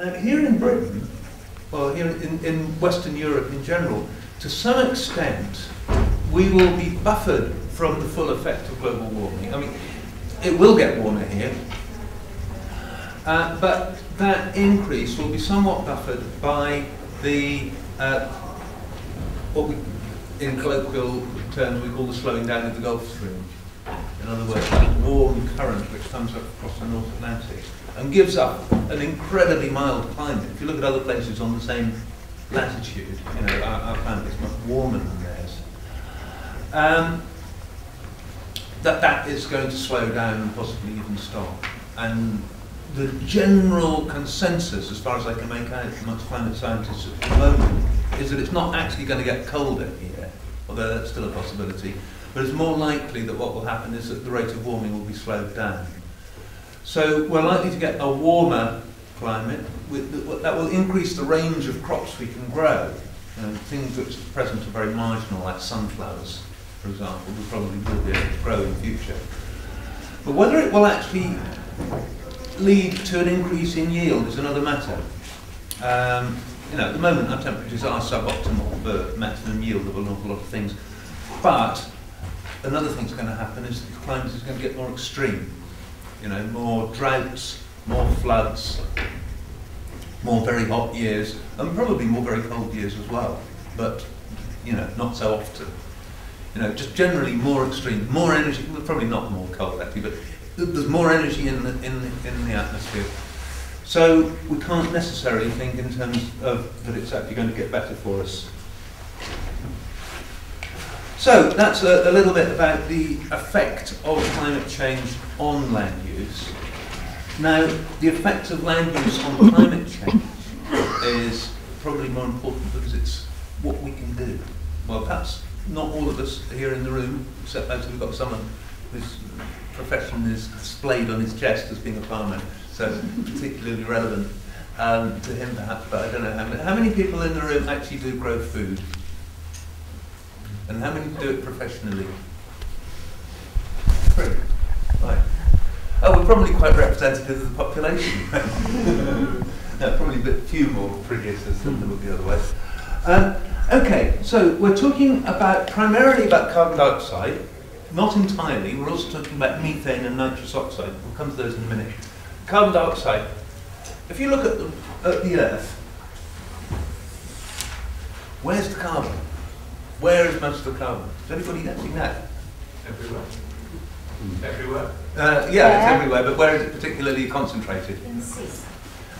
Here in Britain, or here in, in Western Europe in general, to some extent, we will be buffered from the full effect of global warming. I mean, it will get warmer here, uh, but that increase will be somewhat buffered by the uh, what we, in colloquial terms, we call the slowing down of the Gulf Stream. In other words, that warm current which comes up across the North Atlantic and gives up an incredibly mild climate. If you look at other places on the same latitude, you know, our, our climate is much warmer than theirs. Um, that that is going to slow down and possibly even stop. And the general consensus, as far as I can make out amongst climate scientists at the moment, is that it's not actually going to get colder here, although that's still a possibility. But it's more likely that what will happen is that the rate of warming will be slowed down. So we're likely to get a warmer climate with, that will increase the range of crops we can grow. Know, things which at present are very marginal, like sunflowers, for example, we probably will be able to grow in future. But whether it will actually lead to an increase in yield is another matter. Um, you know, at the moment our temperatures are suboptimal for maximum yield of an awful lot of things. But another thing that's going to happen is the climate is going to get more extreme. You know, more droughts, more floods, more very hot years, and probably more very cold years as well. But, you know, not so often. You know, just generally more extreme, more energy, well, probably not more cold actually, but there's more energy in the, in the, in the atmosphere. So we can't necessarily think in terms of that it's actually going to get better for us. So that's a, a little bit about the effect of climate change on land use. Now, the effect of land use on climate change is probably more important because it's what we can do. Well, perhaps not all of us here in the room, except maybe we've got someone whose profession is displayed on his chest as being a farmer, so particularly relevant um, to him perhaps, but I don't know how many. How many people in the room actually do grow food? And how many do it professionally? Three. Right. Oh, we're probably quite representative of the population. no, probably a bit few more producers than there would be otherwise. Um, okay, so we're talking about primarily about carbon dioxide, not entirely. We're also talking about methane and nitrous oxide. We'll come to those in a minute. Carbon dioxide. If you look at the, at the Earth, where's the carbon? Where is most of the carbon? Does anybody actually know? Everywhere. Everywhere. Uh, yeah, it's everywhere, but where is it particularly concentrated? In the sea.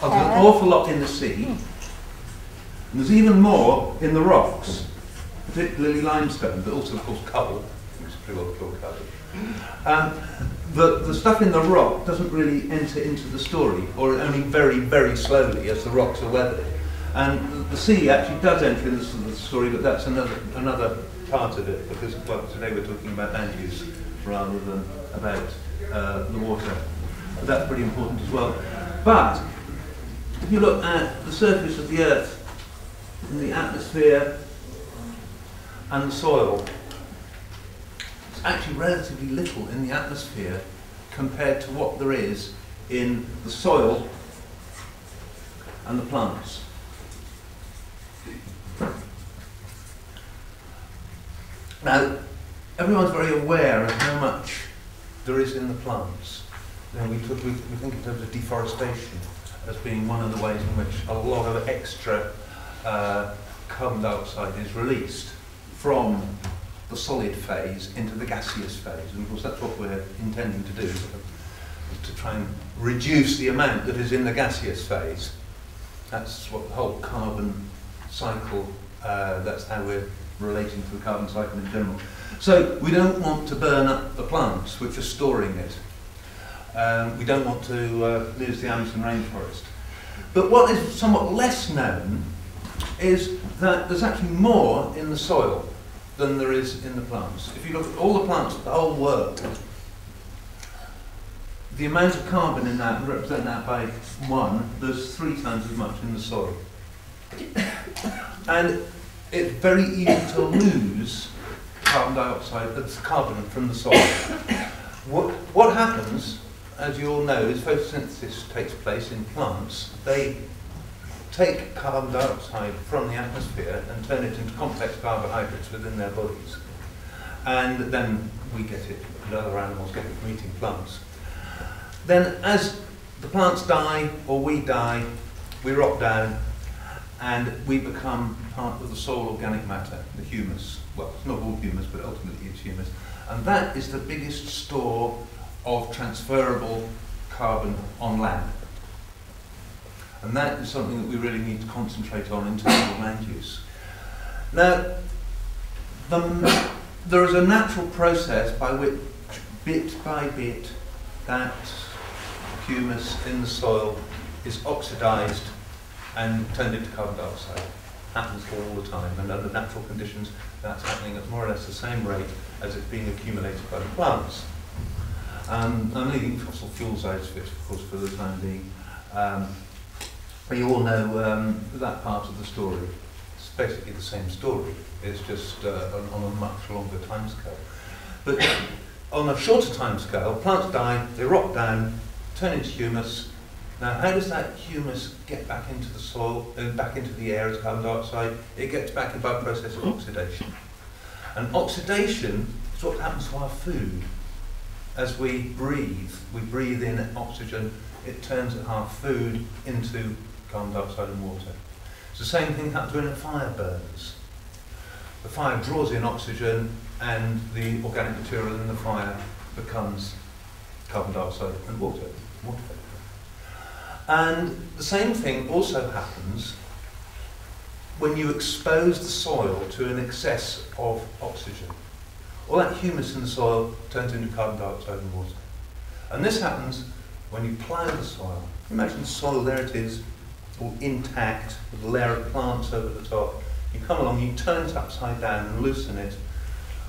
Oh, there's an awful lot in the sea. And there's even more in the rocks, particularly limestone, but also, of course, coal, which is pretty well pure carbon. Um, the, the stuff in the rock doesn't really enter into the story, or only very, very slowly as the rocks are weathered. And the sea actually does enter into the story, but that's another, another part of it, because well, today we're talking about land use rather than about uh, the water. But that's pretty important as well. But if you look at the surface of the Earth, in the atmosphere and the soil, it's actually relatively little in the atmosphere compared to what there is in the soil and the plants. Now, everyone's very aware of how much there is in the plants. You know, we, we, we think in terms of deforestation as being one of the ways in which a lot of extra uh, carbon dioxide is released from the solid phase into the gaseous phase. And of course that's what we're intending to do, to try and reduce the amount that is in the gaseous phase. That's what the whole carbon cycle, uh, that's how we're relating to the carbon cycle in general. So we don't want to burn up the plants which are storing it. Um, we don't want to uh, lose the Amazon rainforest. But what is somewhat less known is that there's actually more in the soil than there is in the plants. If you look at all the plants the whole world, the amount of carbon in that, represent that by one, there's three times as much in the soil. And it's very easy to lose carbon dioxide, that's carbon from the soil. What, what happens, as you all know, is photosynthesis takes place in plants. They take carbon dioxide from the atmosphere and turn it into complex carbohydrates within their bodies. And then we get it, and other animals get it from eating plants. Then as the plants die or we die, we rot down and we become part of the soil organic matter, the humus. Well, it's not all humus, but ultimately it's humus. And that is the biggest store of transferable carbon on land. And that is something that we really need to concentrate on in terms of land use. Now, the, there is a natural process by which, bit by bit, that humus in the soil is oxidized and turned into carbon dioxide. Happens all the time, and under natural conditions, that's happening at more or less the same rate as it's being accumulated by the plants. Um, I'm leaving fossil fuels out of it, of course, for the time being. Um, you all know um, that part of the story. It's basically the same story. It's just uh, on, on a much longer timescale. But on a shorter timescale, plants die, they rot down, turn into humus. Now, how does that humus get back into the soil and back into the air as carbon dioxide? It gets back in by process of oxidation. And oxidation is what happens to our food. As we breathe, we breathe in oxygen, it turns our food into carbon dioxide and water. It's the same thing happens when a fire burns. The fire draws in oxygen and the organic material in the fire becomes carbon dioxide and water. water and the same thing also happens when you expose the soil to an excess of oxygen. All that humus in the soil turns into carbon dioxide and water. And this happens when you plough the soil. Imagine the soil, there it is, all intact, with a layer of plants over the top. You come along, you turn it upside down and loosen it.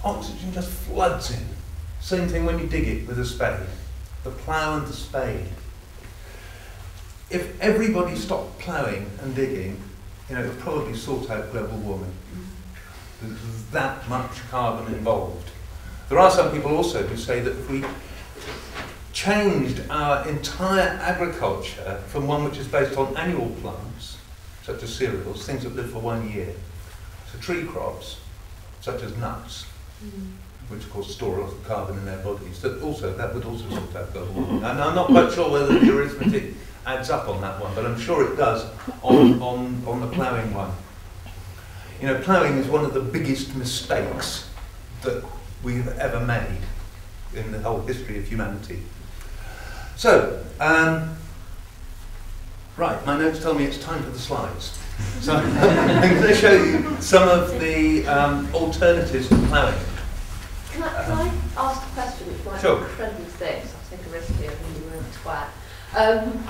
Oxygen just floods in. Same thing when you dig it with a spade. The plough and the spade if everybody stopped ploughing and digging, you know, it would probably sort out global warming. There's that much carbon involved. There are some people also who say that if we changed our entire agriculture from one which is based on annual plants, such as cereals, things that live for one year, to tree crops, such as nuts, mm. which of course store a lot of carbon in their bodies, that also that would also sort out global warming. And I'm not quite sure whether the arithmetic adds up on that one, but I'm sure it does on, on, on the ploughing one. You know, ploughing is one of the biggest mistakes that we've ever made in the whole history of humanity. So, um, right, my notes tell me it's time for the slides. So I'm going to show you some of the um, alternatives to ploughing. Can I, can I ask a question which might sure. be incredibly thick, so I think a risky of you were a twat. Um,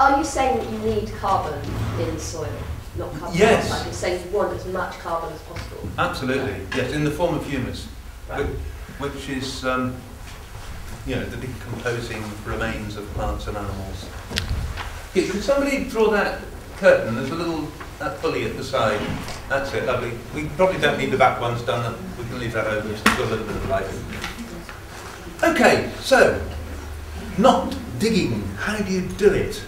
are you saying that you need carbon in soil? Not carbon yes. dioxide. You're saying you want as much carbon as possible. Absolutely. Yes, in the form of humus, right. which is um, you know the decomposing remains of plants and animals. Yeah, could somebody draw that curtain? There's a little that pulley at the side. That's it. Lovely. We probably don't need the back ones done. We can leave that over. It's got a little bit of light. Okay, so not digging. How do you do it?